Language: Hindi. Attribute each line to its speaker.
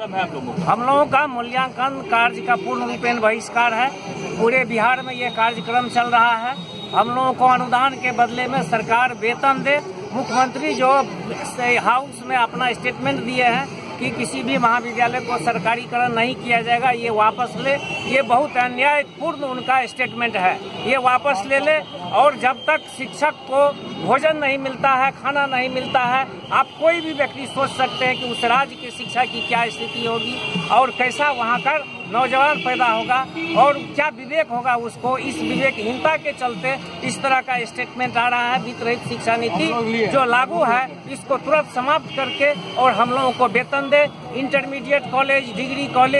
Speaker 1: है आप लोगों का?
Speaker 2: हम लोगों का मूल्यांकन कार्य का पूर्ण रूपेण बहिष्कार है। पूरे बिहार में ये कार्यक्रम चल रहा है। हम लोगों को अनुदान के बदले में सरकार वेतन दे। मुख्यमंत्री जो हाउस में अपना स्टेटमेंट दिए हैं कि किसी भी महाविद्यालय को सरकारीकरण नहीं किया जाएगा, ये वापस ले। ये बहुत अन्यायपूर्ण उनका स्टेटमेंट है। ये वापस ले ले और जब तक शिक्षक को भोजन नहीं मिलता है, खाना नहीं मिलता है, आप कोई भी व्यक्ति सोच सकते हैं कि उस राज्य की शिक्षा की क्या स्थिति होगी और कैसा वहाँ का नौजवान पैदा होगा और क्या विवेक होगा उसको। इस विवेकहीनता के चलते इस तरह का स्टेटमेंट आ रहा है वितरित शिक्षा नीति जो लागू है। इसको तुरंत समाप्त करके और हम लोगों को वेतन दे। Intermediate college degree college